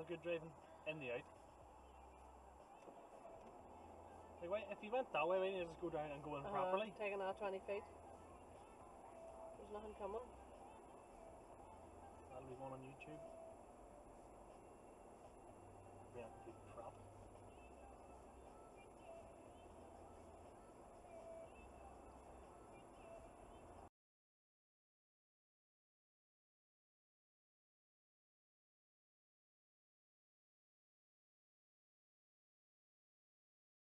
was good driving in the out. Like, if you went that way, why didn't you just go down and go in uh, properly? Taking that 20 feet. There's nothing coming. That'll be one on YouTube.